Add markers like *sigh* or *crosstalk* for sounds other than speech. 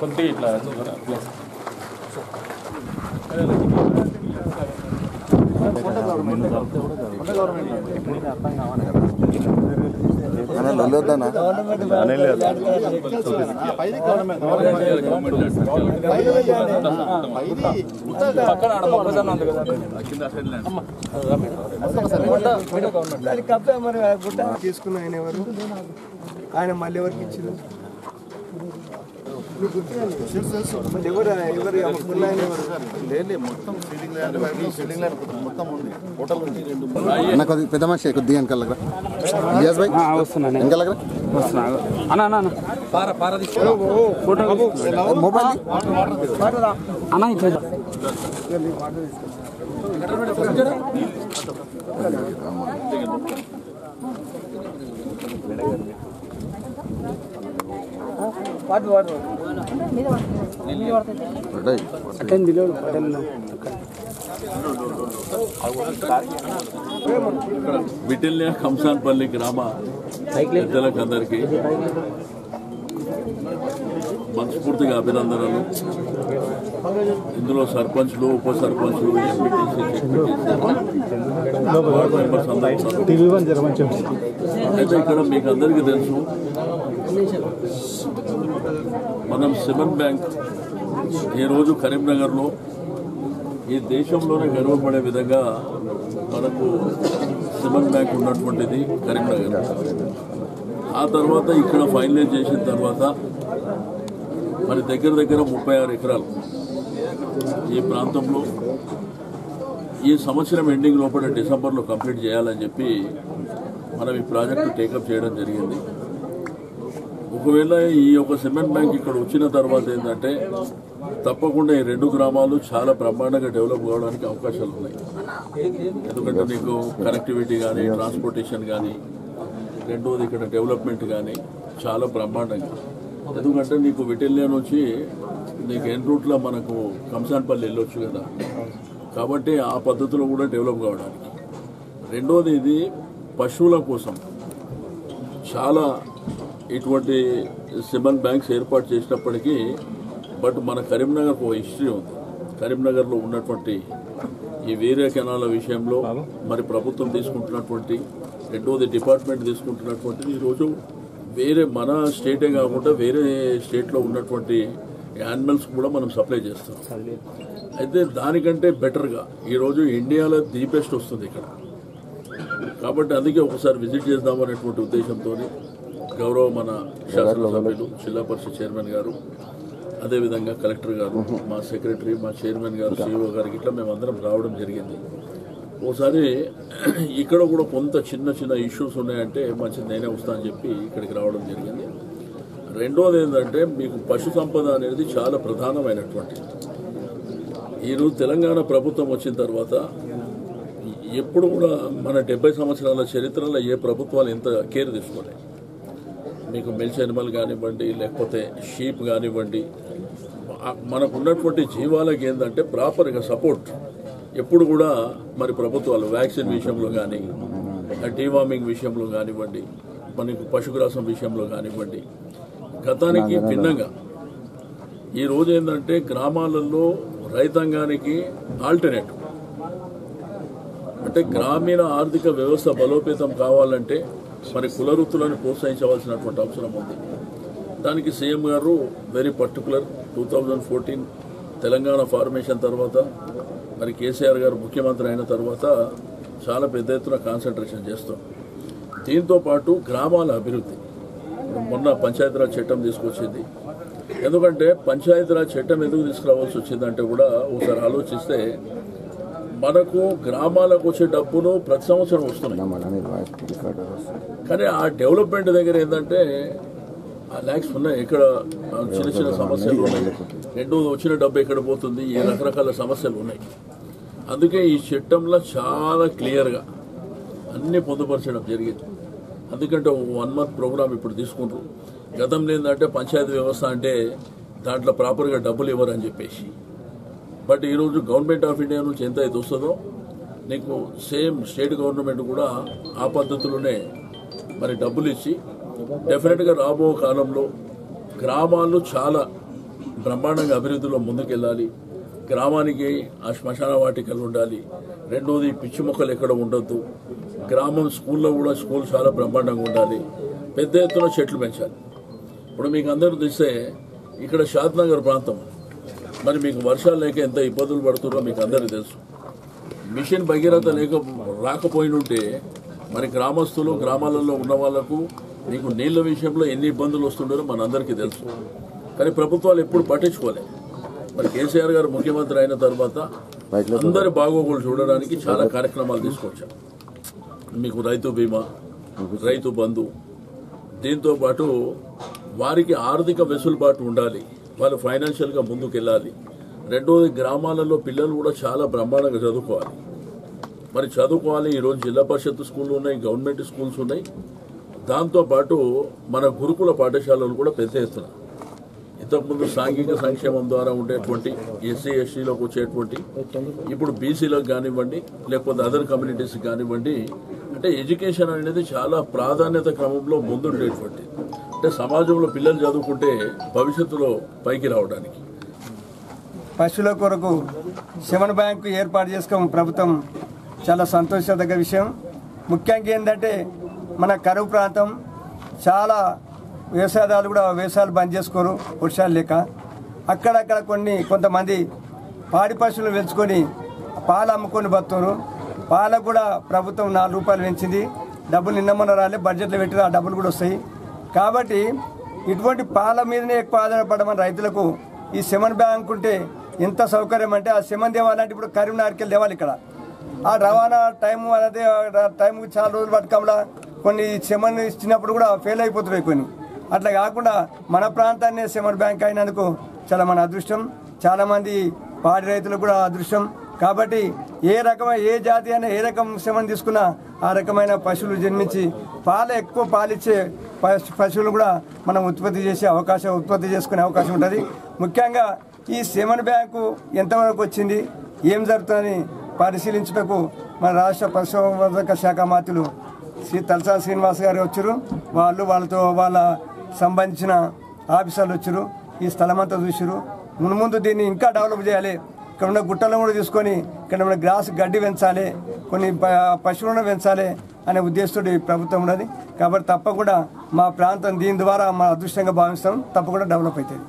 కొద్దిగా ఇట్లా ప్లేస్ లొల్లొద్దనా పక్కన ఆడ మొక్కజొన్న ఉంది కదా దానికి తీసుకున్న ఆయన ఎవరు? ఆయన మళ్ళీ ఎవరికి ఇచ్చింది? కొద్ది పెద్ద మనిషి కొద్దిగా వెనకాల రియాజ్ భాయ్? వస్తున్నాను వెనకాల వస్తున్నా. అన్న అన్న అన్న. పార పార ఫోటో మొబైల్ అన్న ఇట్లా విటిల్య కంసాన్పల్లి గ్రామ పెద్దలకు అందరికీ మనస్ఫూర్తిగా అభినందనలు ఇందులో సర్పంచ్లు ఉప సర్పంచ్లు ఎంపీటీసీ వార్డు మెంబర్స్ అందరూ ఉన్నారు. అయితే ఇక్కడ మీకు అందరికీ తెలుసు మనం సిమన్ బ్యాంక్ ఈరోజు కరీంనగర్లో ఈ దేశంలోనే గర్వపడే విధంగా మనకు సిమన్ బ్యాంక్ ఉన్నటువంటిది కరీంనగర్. ఆ తర్వాత ఇక్కడ ఫైనలైజ్ చేసిన తర్వాత మరి దగ్గర దగ్గర ముప్పై ఆరు ఎకరాలు ఈ ప్రాంతంలో. ఈ సంవత్సరం ఎండింగ్ లోపల డిసెంబర్లో కంప్లీట్ చేయాలని చెప్పి మనం ఈ ప్రాజెక్టు టేకప్ చేయడం జరిగింది. ఒకవేళ ఈ యొక్క సిమెంట్ బ్యాంక్ ఇక్కడ వచ్చిన తర్వాత ఏంటంటే తప్పకుండా ఈ రెండు గ్రామాలు చాలా బ్రహ్మాండంగా డెవలప్ కావడానికి అవకాశాలు ఉన్నాయి. ఎందుకంటే నీకు కనెక్టివిటీ కానీ ట్రాన్స్పోర్టేషన్ కానీ రెండోది ఇక్కడ డెవలప్మెంట్ కానీ చాలా బ్రహ్మాండంగా. ఎందుకంటే నీకు విటిల్య నుంచి నీకు ఎన్ రూట్లో మనకు కంసాన్పల్లి వెళ్ళొచ్చు కదా. కాబట్టి ఆ పద్ధతిలో కూడా డెవలప్ కావడానికి. రెండోది ఇది పశువుల కోసం. చాలా ఇటువంటి సిమన్ బ్యాంక్స్ ఏర్పాటు చేసినప్పటికీ బట్ మన కరీంనగర్కు ఒక హిస్టరీ ఉంది. కరీంనగర్లో ఉన్నటువంటి ఈ వేరే కెనాల విషయంలో మరి ప్రభుత్వం తీసుకుంటున్నటువంటి రెండోది డిపార్ట్మెంట్ తీసుకుంటున్నటువంటిది ఈరోజు వేరే మన స్టేటే కాకుండా వేరే స్టేట్లో ఉన్నటువంటి యానిమల్స్ కూడా మనం సప్లై చేస్తాం అయితే దానికంటే బెటర్గా ఈరోజు ఇండియాలో ది బెస్ట్ వస్తుంది ఇక్కడ. కాబట్టి అందుకే ఒకసారి విజిట్ చేద్దామనేటువంటి ఉద్దేశంతో గౌరవ మన శాసనసభ్యులు జిల్లా పరిషత్ చైర్మన్ గారు అదేవిధంగా కలెక్టర్ గారు మా సెక్రటరీ మా చైర్మన్ గారు సిఇఓ గారికి ఇట్లా మేమందరం రావడం జరిగింది. ఓసారి *clears throat* ఇక్కడ కూడా కొంత చిన్న చిన్న ఇష్యూస్ ఉన్నాయంటే మంచిది నేనే వస్తా అని చెప్పి ఇక్కడికి రావడం జరిగింది. రెండోది ఏంటంటే మీకు పశు సంపద అనేది చాలా ప్రధానమైనటువంటిది ఈరోజు తెలంగాణ ప్రభుత్వం వచ్చిన తర్వాత ఎప్పుడు కూడా మన డెబ్బై సంవత్సరాల చరిత్రలో ఏ ప్రభుత్వాలు ఇంత కేర్ తీసుకోలేదు. మీకు మిల్చ్ అనిమల్ కానివ్వండి లేకపోతే షీప్ కానివ్వండి మనకు ఉన్నటువంటి జీవాలకి ఏంటంటే ప్రాపర్గా సపోర్ట్. ఎప్పుడు కూడా మరి ప్రభుత్వాలు వ్యాక్సిన్ విషయంలో కానీ డీవార్మింగ్ విషయంలో కానివ్వండి మనకు పశుగ్రాసం విషయంలో కానివ్వండి గతానికి భిన్నంగా. ఈ రోజు ఏంటంటే గ్రామాలలో రైతాంగానికి ఆల్టర్నేటివ్ అంటే గ్రామీణ ఆర్థిక వ్యవస్థ బలోపేతం కావాలంటే మరి కుల వృత్తులను ప్రోత్సహించవలసినటువంటి అవసరం ఉంది. దానికి సీఎం గారు very particular two thousand fourteen Telangana formation తర్వాత మరి కేసీఆర్ గారు ముఖ్యమంత్రి అయిన తర్వాత చాలా పెద్ద ఎత్తున కాన్సన్ట్రేషన్ చేస్తాం. దీంతో పాటు గ్రామాల అభివృద్ధి. మొన్న పంచాయతీరాజ్ చట్టం తీసుకొచ్చింది. ఎందుకంటే పంచాయతీరాజ్ చట్టం ఎందుకు తీసుకురావాల్సి వచ్చిందంటే కూడా ఒకసారి ఆలోచిస్తే మనకు గ్రామాలకు వచ్చే డబ్బులు ప్రతి సంవత్సరం వస్తున్నాయి. కానీ ఆ డెవలప్మెంట్ దగ్గర ఏంటంటే ఆ ల్యాక్స్ ఉన్నాయి. ఇక్కడ చిన్న చిన్న సమస్యలు ఉన్నాయి. రెండోది వచ్చిన డబ్బు ఎక్కడ పోతుంది? ఏ రకరకాల సమస్యలు ఉన్నాయి. అందుకే ఈ చట్టంలో చాలా క్లియర్గా అన్ని పొందుపరచడం జరిగింది. అందుకంటే వన్ మంత్ ప్రోగ్రామ్ ఇప్పుడు తీసుకుంటారు. గతంలో ఏంటంటే పంచాయతీ వ్యవస్థ అంటే దాంట్లో ప్రాపర్గా డబ్బులు ఇవ్వరని చెప్పేసి. బట్ ఈరోజు గవర్నమెంట్ ఆఫ్ ఇండియా నుంచి ఎంత అయితే వస్తుందో నీకు సేమ్ స్టేట్ గవర్నమెంట్ కూడా ఆ పద్ధతిలోనే మరి డబ్బులు ఇచ్చి డెఫినెట్గా రాబో కాలంలో గ్రామాలు చాలా బ్రహ్మాండంగా అభివృద్ధిలో ముందుకెళ్ళాలి. గ్రామానికి ఆ శ్మశాన వాటికలు ఉండాలి. రెండోది పిచ్చి మొక్కలు ఎక్కడ ఉండొద్దు. గ్రామం స్కూల్లో కూడా స్కూల్ చాలా బ్రహ్మాండంగా ఉండాలి. పెద్ద ఎత్తున చెట్లు పెంచాలి. ఇప్పుడు మీకు అందరూ తెలిస్తే ఇక్కడ షాద్ నగర్ ప్రాంతం మరి మీకు వర్షాలు లేక ఎంత ఇబ్బందులు పడుతున్నారో మీకు అందరికీ తెలుసు. మిషన్ భగీరథ లేక రాకపోయినుంటే మరి గ్రామస్తులు గ్రామాలలో ఉన్న వాళ్ళకు మీకు నీళ్ళ విషయంలో ఎన్ని ఇబ్బందులు వస్తుండారో మనందరికీ తెలుసు. కానీ ప్రభుత్వాలు ఎప్పుడు పట్టించుకోలే. మరి కేసీఆర్ గారు ముఖ్యమంత్రి అయిన తర్వాత అందరి బాగోగులు చూడడానికి చాలా కార్యక్రమాలు తీసుకొచ్చారు. మీకు రైతు బీమా రైతు బంధు దీంతో పాటు వారికి ఆర్థిక వెసులుబాటు ఉండాలి. వాళ్ళు ఫైనాన్షియల్గా ముందుకెళ్ళాలి. రెండోది గ్రామాలలో పిల్లలు కూడా చాలా బ్రహ్మాండంగా చదువుకోవాలి. మరి చదువుకోవాలి ఈరోజు జిల్లా పరిషత్ స్కూళ్ళు ఉన్నాయి గవర్నమెంట్ స్కూల్స్ ఉన్నాయి. దాంతోపాటు మన గురుకుల పాఠశాలలు కూడా పెద్ద ఎత్తున. ఇంతకుముందు సాంఘిక సంక్షేమం ద్వారా ఉండేటువంటి ఎస్సీ ఎస్టీలోకి వచ్చేటువంటి ఇప్పుడు బీసీలకు కానివ్వండి లేకపోతే అదర్ కమ్యూనిటీస్కి కానివ్వండి అంటే ఎడ్యుకేషన్ అనేది చాలా ప్రాధాన్యత క్రమంలో ముందుండేటువంటిది. అంటే సమాజంలో పిల్లలు చదువుకుంటే భవిష్యత్తులో పైకి రావడానికి. పశువుల కొరకు శివన్ బ్యాంకు ఏర్పాటు చేసుకోవడం ప్రభుత్వం చాలా సంతోషదగ్గ విషయం. ముఖ్యంగా ఏంటంటే మన కరువు ప్రాంతం చాలా వ్యవసాయదారులు కూడా వ్యవసాయాలు బంద్ చేసుకోరు వర్షాలు లేక. అక్కడక్కడ కొన్ని కొంతమంది పాడి పశువులు పెంచుకొని పాలు అమ్ముకొని బతున్నారు పాలకు కూడా ప్రభుత్వం నాలుగు రూపాయలు పెంచింది. డబ్బులు నిన్న మొన్న రాలే బడ్జెట్లో పెట్టిన ఆ డబ్బులు కూడా వస్తాయి. కాబట్టి ఇటువంటి పాల మీదనే ఎక్కువ ఆధారపడమని రైతులకు ఈ సెమన్ బ్యాంక్ ఉంటే ఎంత సౌకర్యం అంటే ఆ సెమన్ దేవాలంటే ఇప్పుడు కరీంనగర్కి దేవాలి ఇక్కడ. ఆ రవాణా టైం అదే టైం చాలా రోజులు పట్టుకోమలా కొన్ని సెమన్ ఇచ్చినప్పుడు కూడా ఫెయిల్ అయిపోతున్నాయి కొన్ని. అట్లా కాకుండా మన ప్రాంతాన్ని సెమన్ బ్యాంక్ అయినందుకు చాలా మన అదృష్టం. చాలామంది పాడి రైతులకు కూడా అదృష్టం. కాబట్టి ఏ రకమైన ఏ జాతి అయినా ఏ రకం సెమన్ తీసుకున్నా ఆ రకమైన పశువులు జన్మించి పాలు ఎక్కువ పాలిచ్చే పశువులు కూడా మనం ఉత్పత్తి చేసే అవకాశం ఉత్పత్తి చేసుకునే అవకాశం ఉంటుంది. ముఖ్యంగా ఈ సెమన్ బ్యాంకు ఎంతవరకు వచ్చింది ఏం జరుగుతుందని పరిశీలించుటకు మన రాష్ట్ర పశుసంవర్ధక శాఖ మాతులు శ్రీ తలసా శ్రీనివాస్ గారు వచ్చారు. వాళ్ళు వాళ్ళతో వాళ్ళ సంబంధించిన ఆఫీసర్లు వచ్చారు. ఈ స్థలమంతా చూసారు ముందు ముందు దీన్ని ఇంకా డెవలప్ చేయాలి. ఇక్కడ ఉన్న గుట్టలను కూడా తీసుకొని ఇక్కడ ఉన్న గ్రాస్ గడ్డి పెంచాలి. కొన్ని ప- పశువులను పెంచాలి. అనే ఉద్దేశంతో ఈ ప్రభుత్వం ఉన్నది. కాబట్టి తప్పకుండా మా ప్రాంతం దీని ద్వారా మా అదృష్టంగా భావిస్తాం. తప్పకుండా డెవలప్ అవుతుంది.